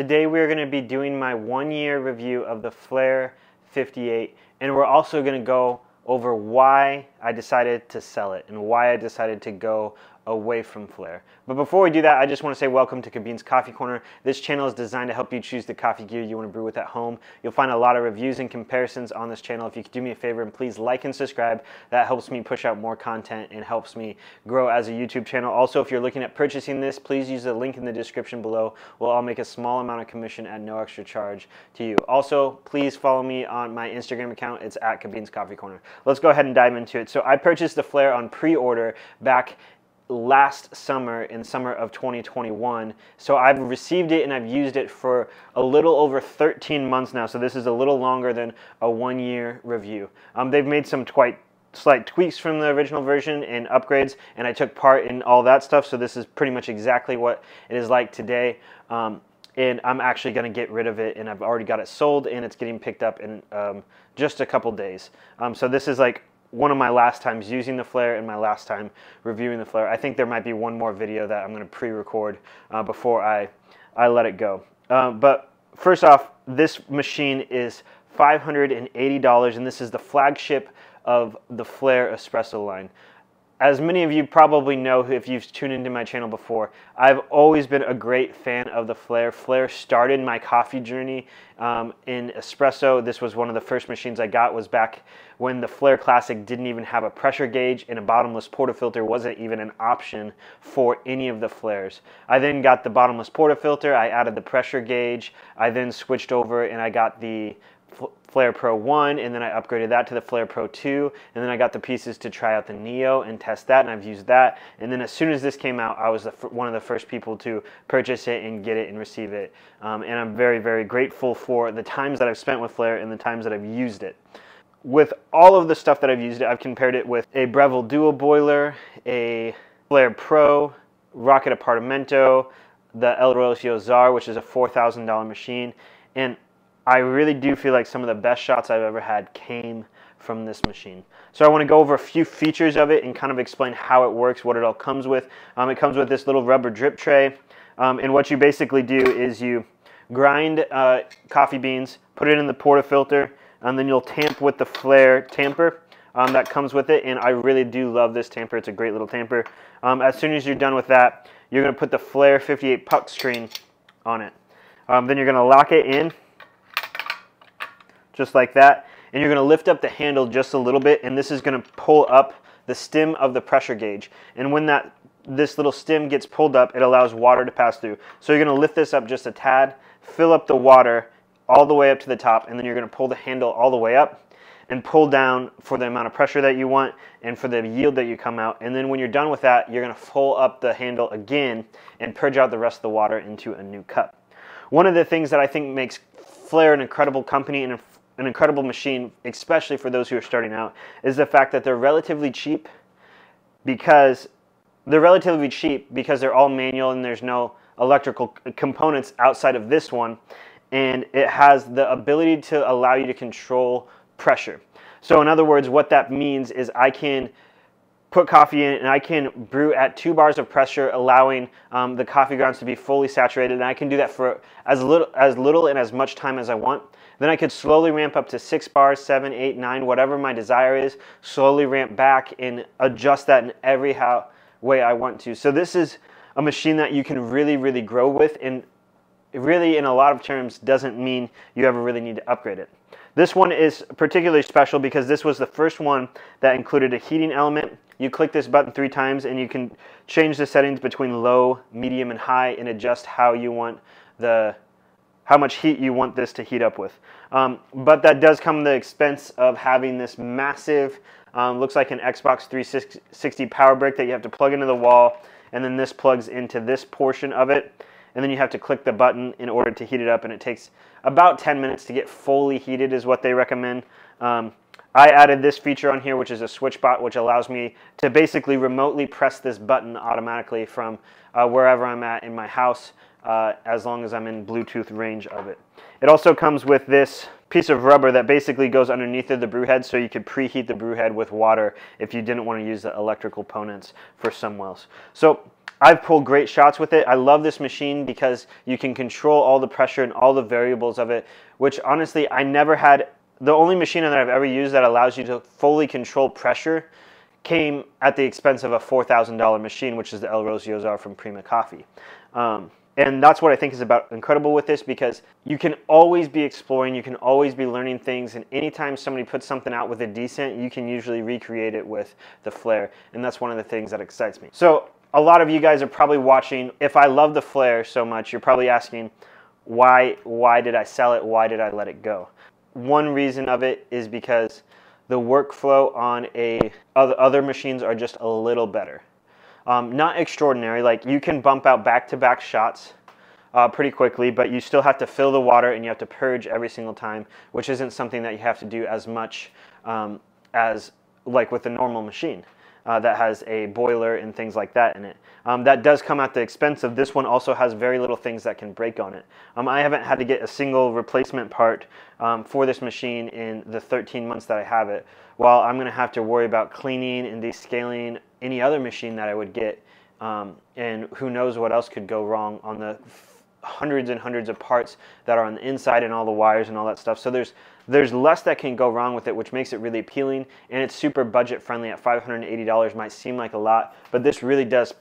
Today we're going to be doing my one year review of the Flair 58 and we're also going to go over why I decided to sell it and why I decided to go away from Flair. But before we do that, I just want to say welcome to Cabeen's Coffee Corner. This channel is designed to help you choose the coffee gear you want to brew with at home. You'll find a lot of reviews and comparisons on this channel. If you could do me a favor and please like and subscribe, that helps me push out more content and helps me grow as a YouTube channel. Also, if you're looking at purchasing this, please use the link in the description below. We'll all make a small amount of commission at no extra charge to you. Also, please follow me on my Instagram account. It's at Cabeen's Coffee Corner. Let's go ahead and dive into it. So I purchased the Flair on pre-order back last summer in summer of 2021. So I've received it and I've used it for a little over 13 months now. So this is a little longer than a one year review. Um, they've made some quite slight tweaks from the original version and upgrades and I took part in all that stuff. So this is pretty much exactly what it is like today. Um, and I'm actually going to get rid of it and I've already got it sold and it's getting picked up in um, just a couple days. Um, so this is like one of my last times using the Flair and my last time reviewing the Flair. I think there might be one more video that I'm going to pre-record uh, before I, I let it go. Uh, but first off, this machine is $580 and this is the flagship of the Flair espresso line as many of you probably know if you've tuned into my channel before, I've always been a great fan of the Flair. Flair started my coffee journey um, in espresso. This was one of the first machines I got was back when the Flair Classic didn't even have a pressure gauge and a bottomless portafilter wasn't even an option for any of the Flairs. I then got the bottomless portafilter, I added the pressure gauge, I then switched over and I got the Flair Pro 1 and then I upgraded that to the Flair Pro 2 and then I got the pieces to try out the Neo and test that and I've used that and then as soon as this came out I was one of the first people to purchase it and get it and receive it um, and I'm very very grateful for the times that I've spent with Flair and the times that I've used it. With all of the stuff that I've used it I've compared it with a Breville Dual Boiler, a Flair Pro, Rocket Apartamento, the El Rocio Czar which is a $4,000 machine and I really do feel like some of the best shots I've ever had came from this machine. So I want to go over a few features of it and kind of explain how it works, what it all comes with. Um, it comes with this little rubber drip tray. Um, and what you basically do is you grind uh, coffee beans, put it in the portafilter, and then you'll tamp with the Flair tamper um, that comes with it. And I really do love this tamper. It's a great little tamper. Um, as soon as you're done with that, you're going to put the Flair 58 puck screen on it. Um, then you're going to lock it in just like that. And you're going to lift up the handle just a little bit, and this is going to pull up the stem of the pressure gauge. And when that this little stem gets pulled up, it allows water to pass through. So you're going to lift this up just a tad, fill up the water all the way up to the top, and then you're going to pull the handle all the way up and pull down for the amount of pressure that you want and for the yield that you come out. And then when you're done with that, you're going to pull up the handle again and purge out the rest of the water into a new cup. One of the things that I think makes Flair an incredible company and an incredible machine, especially for those who are starting out, is the fact that they're relatively cheap because they're relatively cheap because they're all manual and there's no electrical components outside of this one and it has the ability to allow you to control pressure. So in other words, what that means is I can put coffee in and I can brew at two bars of pressure, allowing um, the coffee grounds to be fully saturated. And I can do that for as little, as little and as much time as I want. Then I could slowly ramp up to six bars, seven, eight, nine, whatever my desire is, slowly ramp back and adjust that in every how, way I want to. So this is a machine that you can really, really grow with and really in a lot of terms doesn't mean you ever really need to upgrade it. This one is particularly special because this was the first one that included a heating element. You click this button three times and you can change the settings between low, medium, and high and adjust how you want the how much heat you want this to heat up with. Um, but that does come the expense of having this massive, um, looks like an Xbox 360 power brick that you have to plug into the wall, and then this plugs into this portion of it, and then you have to click the button in order to heat it up, and it takes about 10 minutes to get fully heated is what they recommend. Um, I added this feature on here, which is a Switchbot, which allows me to basically remotely press this button automatically from uh, wherever I'm at in my house uh, as long as I'm in Bluetooth range of it. It also comes with this piece of rubber that basically goes underneath of the brew head so you could preheat the brew head with water if you didn't want to use the electrical components for some wells. So I've pulled great shots with it. I love this machine because you can control all the pressure and all the variables of it, which honestly I never had. The only machine that I've ever used that allows you to fully control pressure came at the expense of a $4,000 machine, which is the El Yozar from Prima Coffee. Um, and that's what I think is about incredible with this because you can always be exploring, you can always be learning things, and anytime somebody puts something out with a decent, you can usually recreate it with the Flair, and that's one of the things that excites me. So a lot of you guys are probably watching. If I love the Flair so much, you're probably asking, why why did I sell it? Why did I let it go? One reason of it is because the workflow on a other machines are just a little better. Um, not extraordinary, like you can bump out back-to-back shots uh, pretty quickly, but you still have to fill the water and you have to purge every single time, which isn't something that you have to do as much um, as like with a normal machine. Uh, that has a boiler and things like that in it. Um, that does come at the expense of this one also has very little things that can break on it. Um, I haven't had to get a single replacement part um, for this machine in the 13 months that I have it, while I'm going to have to worry about cleaning and descaling any other machine that I would get. Um, and who knows what else could go wrong on the hundreds and hundreds of parts that are on the inside and all the wires and all that stuff. So there's there's less that can go wrong with it, which makes it really appealing. And it's super budget friendly at $580. Might seem like a lot, but this really does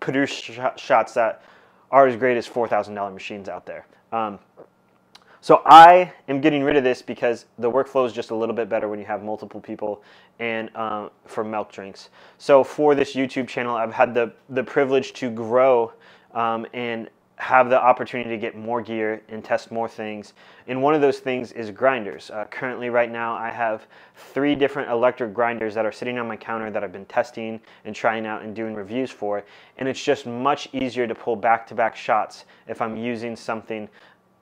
produce sh shots that are as great as $4,000 machines out there. Um, so I am getting rid of this because the workflow is just a little bit better when you have multiple people and uh, for milk drinks. So for this YouTube channel, I've had the, the privilege to grow um, and have the opportunity to get more gear and test more things. And one of those things is grinders. Uh, currently, right now, I have three different electric grinders that are sitting on my counter that I've been testing and trying out and doing reviews for. And it's just much easier to pull back-to-back -back shots if I'm using something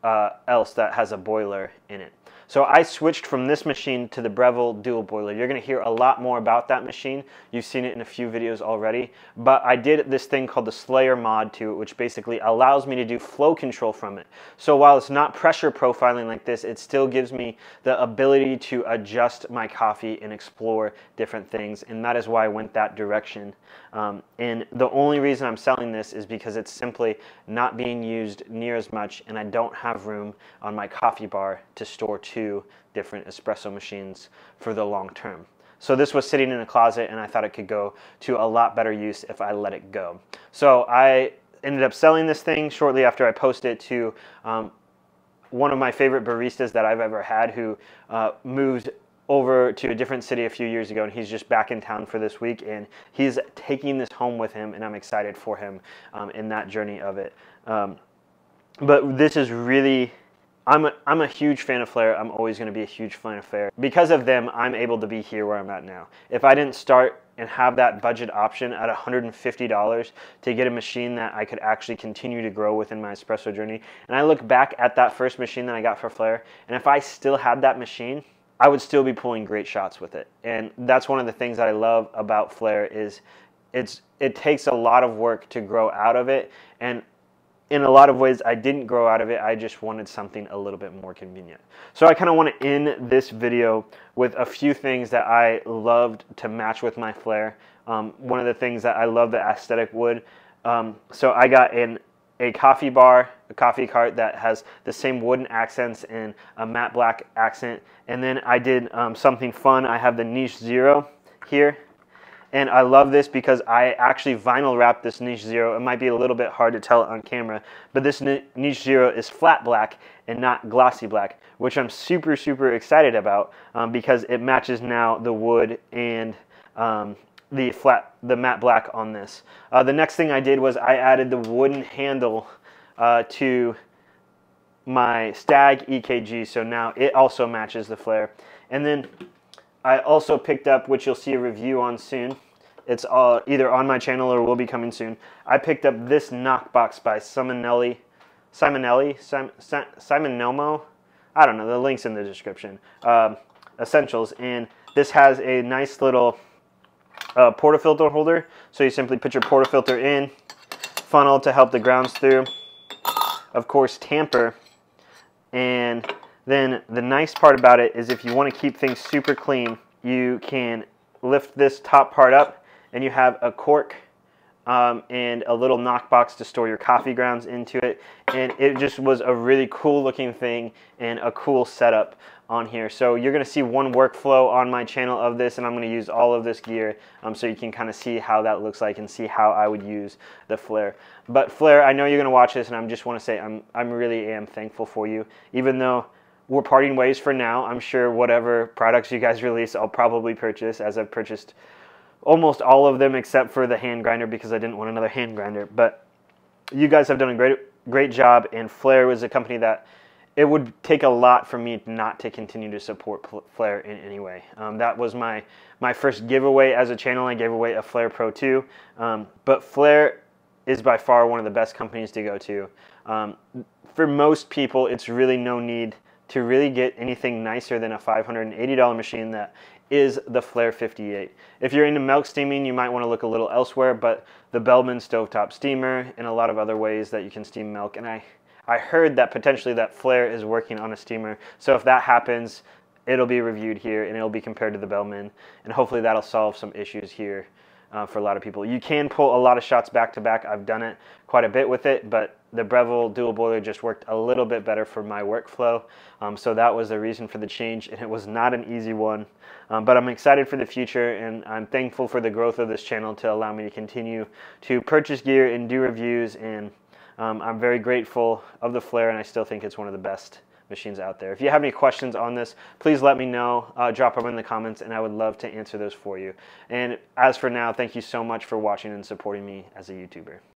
uh, else that has a boiler in it. So I switched from this machine to the Breville dual boiler. You're gonna hear a lot more about that machine. You've seen it in a few videos already, but I did this thing called the Slayer mod to it, which basically allows me to do flow control from it. So while it's not pressure profiling like this, it still gives me the ability to adjust my coffee and explore different things, and that is why I went that direction. Um, and the only reason I'm selling this is because it's simply not being used near as much, and I don't have room on my coffee bar to store two two different espresso machines for the long term. So this was sitting in a closet and I thought it could go to a lot better use if I let it go. So I ended up selling this thing shortly after I posted it to um, one of my favorite baristas that I've ever had who uh, moved over to a different city a few years ago and he's just back in town for this week and he's taking this home with him and I'm excited for him um, in that journey of it. Um, but this is really I'm a, I'm a huge fan of Flair. I'm always going to be a huge fan of Flair. Because of them, I'm able to be here where I'm at now. If I didn't start and have that budget option at $150 to get a machine that I could actually continue to grow within my espresso journey, and I look back at that first machine that I got for Flair, and if I still had that machine, I would still be pulling great shots with it. And that's one of the things that I love about Flair is it's it takes a lot of work to grow out of it and in a lot of ways, I didn't grow out of it. I just wanted something a little bit more convenient. So I kind of want to end this video with a few things that I loved to match with my Flair. Um, one of the things that I love the aesthetic wood. Um, so I got an a coffee bar, a coffee cart that has the same wooden accents and a matte black accent. And then I did um, something fun. I have the niche zero here and I love this because I actually vinyl wrapped this Niche Zero. It might be a little bit hard to tell on camera, but this Niche Zero is flat black and not glossy black, which I'm super, super excited about um, because it matches now the wood and um, the flat, the matte black on this. Uh, the next thing I did was I added the wooden handle uh, to my Stagg EKG, so now it also matches the Flair. And then I also picked up, which you'll see a review on soon. It's uh, either on my channel or will be coming soon. I picked up this knockbox by Simonelli, Simonelli, Sim, Simon Nomo. I don't know. The link's in the description. Um, essentials, and this has a nice little uh, portafilter holder. So you simply put your portafilter in, funnel to help the grounds through, of course, tamper. And then the nice part about it is if you want to keep things super clean, you can lift this top part up and you have a cork um, and a little knock box to store your coffee grounds into it. And it just was a really cool looking thing and a cool setup on here. So you're to see one workflow on my channel of this and I'm to use all of this gear um, so you can kind of see how that looks like and see how I would use the Flair. But Flair, I know you're to watch this and I just want to say I'm, I'm really am thankful for you. Even though we're parting ways for now, I'm sure whatever products you guys release I'll probably purchase as I've purchased almost all of them except for the hand grinder because I didn't want another hand grinder. But you guys have done a great great job, and Flair was a company that it would take a lot for me not to continue to support Flair in any way. Um, that was my my first giveaway as a channel. I gave away a Flair Pro 2, um, but Flair is by far one of the best companies to go to. Um, for most people, it's really no need to really get anything nicer than a $580 machine that is the Flair 58. If you're into milk steaming, you might want to look a little elsewhere, but the Bellman stovetop steamer and a lot of other ways that you can steam milk. And I, I heard that potentially that Flair is working on a steamer. So if that happens, it'll be reviewed here and it'll be compared to the Bellman. And hopefully that'll solve some issues here uh, for a lot of people. You can pull a lot of shots back to back. I've done it quite a bit with it, but the Breville dual boiler just worked a little bit better for my workflow. Um, so that was the reason for the change, and it was not an easy one. Um, but I'm excited for the future, and I'm thankful for the growth of this channel to allow me to continue to purchase gear and do reviews. And um, I'm very grateful of the Flair, and I still think it's one of the best machines out there. If you have any questions on this, please let me know. Uh, drop them in the comments, and I would love to answer those for you. And as for now, thank you so much for watching and supporting me as a YouTuber.